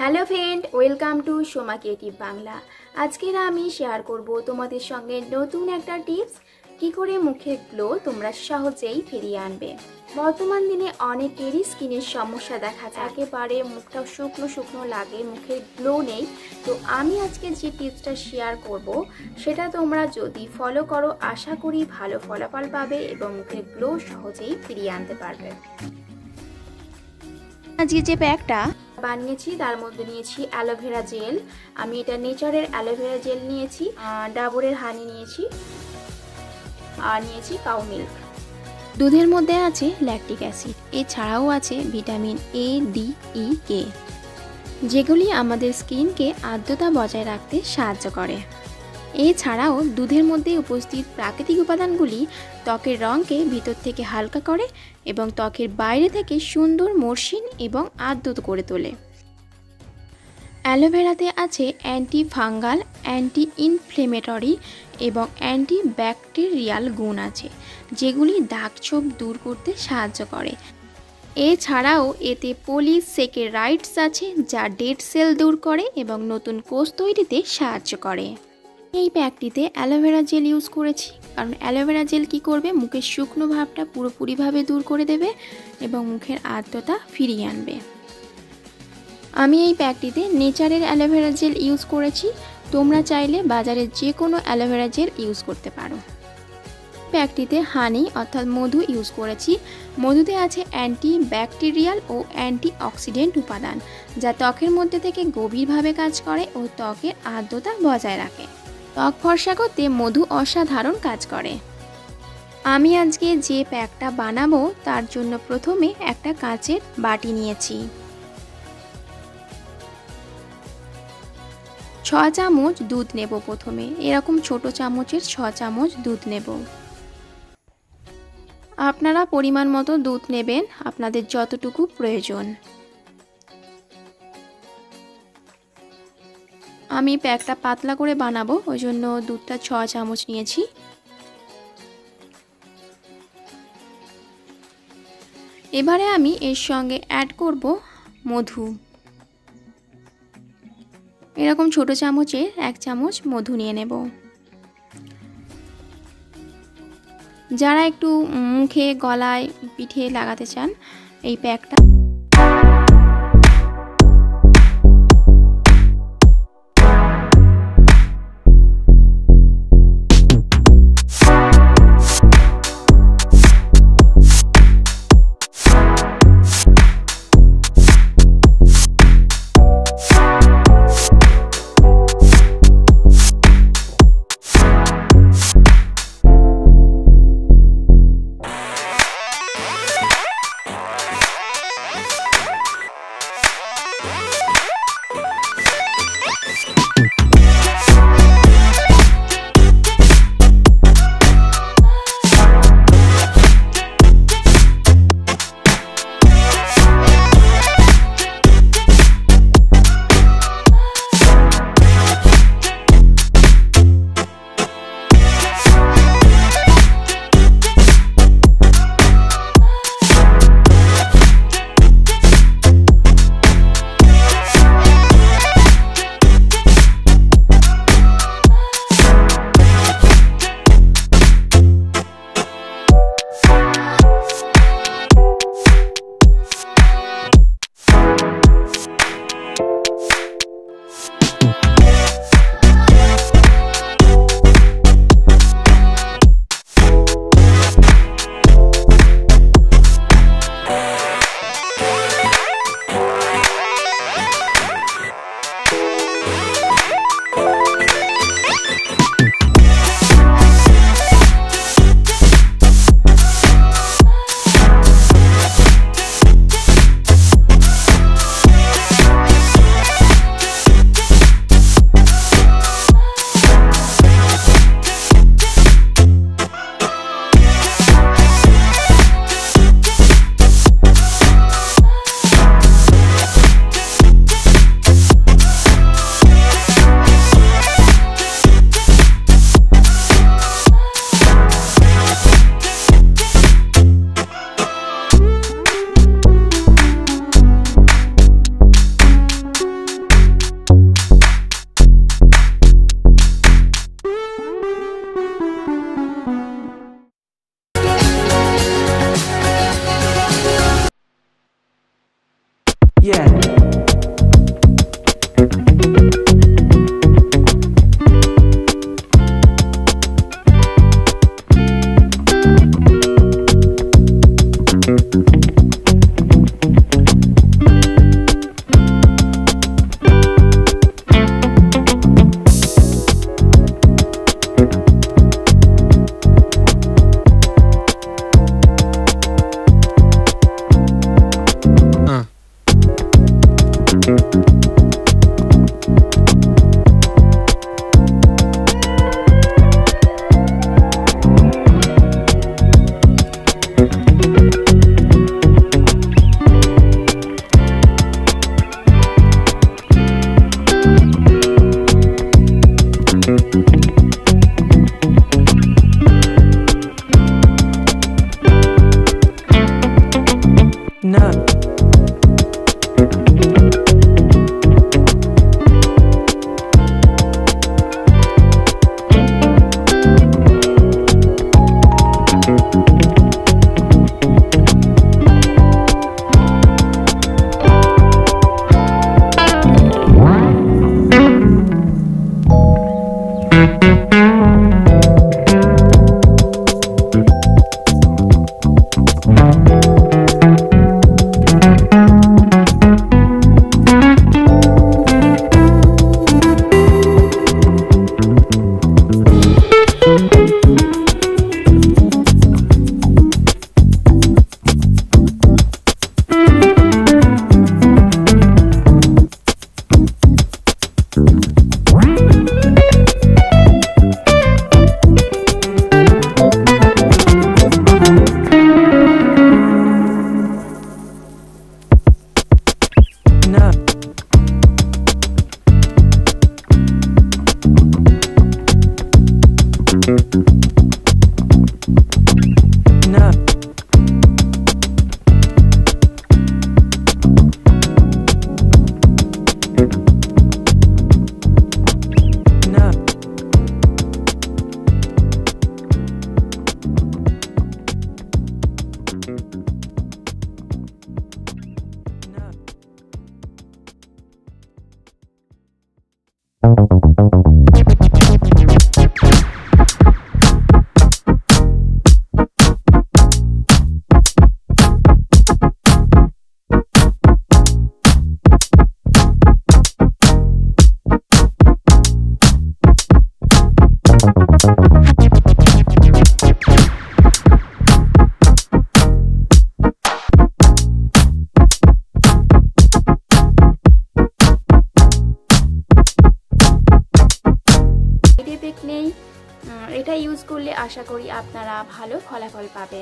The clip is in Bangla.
Hello friend, welcome to Soma Creative Bangla. আজকের আমি শেয়ার করব তোমাদের সঙ্গে নতুন একটা টিপস, কি করে মুখের গ্লো তোমরা সহজেই ফিরিয়ে আনবে। বর্তমান দিনে অনেকেরই স্কিনের সমস্যা দেখা যায়। একেবারে মুখটা শুকনো শুকনো লাগে, মুখের গ্লো নেই। তো আমি আজকে যে টিপসটা শেয়ার করব, সেটা তোমরা যদি ফলো করো, আশা করি ভালো ফলাফল পাবে এবং মুখের গ্লো সহজেই ফিরিয়ে আনতে পারবে। আজকে যে প্যাকটা বানিয়েছি, তার মধ্যে নিয়েছি অ্যালোভেরা জেল। আমি এটা নেচারের অ্যালোভেরা জেল নিয়েছি ডাবরের হানি নিয়েছি, আর নিয়েছি কাউ মিল্ক দুধের মধ্যে আছে ল্যাকটিক অ্যাসিড এছাড়াও আছে ভিটামিন এ ডি ই কে যেগুলি আমাদের স্কিনকে আর্দ্রতা বজায় রাখতে সাহায্য করে। এছাড়াও দুধের মধ্যে উপস্থিত প্রাকৃতিক উপাদানগুলি ত্বকের রঙকে ভিতর থেকে হালকা করে এবং ত্বকের বাইরে থেকে সুন্দর মসৃণ এবং আর্দ্র করে তোলে। অ্যালোভেরাতে আছে অ্যান্টি ফাঙ্গাল অ্যান্টি ইনফ্লেমেটরি এবং অ্যান্টি ব্যাকটেরিয়াল গুণ আছে, যেগুলি দাগছোপ দূর করতে সাহায্য করে। এছাড়াও এতে পলিসেকেরাইটস আছে, যা ডেড সেল দূর করে এবং নতুন কোষ তৈরিতে সাহায্য করে। এই প্যাকটিতে অ্যালোভেরা জেল ইউজ করেছি। কারণ অ্যালোভেরা জেল কি করবে? মুখের শুকনো ভাবটা পুরোপুরিভাবে দূর করে দেবে এবং মুখের আর্দ্রতা ফিরিয়ে আনবে। আমি এই প্যাকটিতে নেচারের অ্যালোভেরা জেল ইউজ করেছি। তোমরা চাইলে বাজারে যে কোনো অ্যালোভেরা জেল ইউজ করতে পারো। প্যাকটিতে হানি অর্থাৎ মধু ইউজ করেছি। মধুতে আছে অ্যান্টি ব্যাকটেরিয়াল ও অ্যান্টি অক্সিডেন্ট উপাদান, যা ত্বকের মধ্যে থেকে গভীরভাবে কাজ করে ও ত্বকের আর্দ্রতা বজায় রাখে। ত্বক ফর্সা করতে মধু অসাধারণ কাজ করে। আমি আজকে যে প্যাকটা বানাবো, তার জন্য প্রথমে একটা কাঁচের বাটি নিয়েছি। ছ চামচ দুধ নেব প্রথমে। এরকম ছোট চামচের ছ চামচ দুধ নেব। আপনারা পরিমাণ মতো দুধ নেবেন, আপনাদের যতটুকু প্রয়োজন। আমি প্যাকটা পাতলা করে বানাবো, ওই জন্য দুধটা ছ চামচ নিয়েছি। এবারে আমি এর সঙ্গে অ্যাড করব মধু। এরকম ছোট চামচে এক চামচ মধু নিয়ে নেব। যারা একটু মুখে, গলায় পিঠে লাগাতে চান, এই প্যাকটা আশা করি আপনারা ভালো ফলাফল পাবেন।